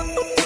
Bye.